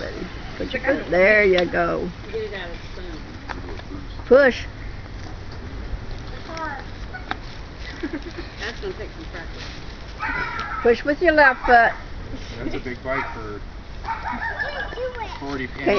ready. Put your foot, there you go. Push. That's gonna take some practice. Push with your left foot. That's a big bike for 40 Okay. pounds.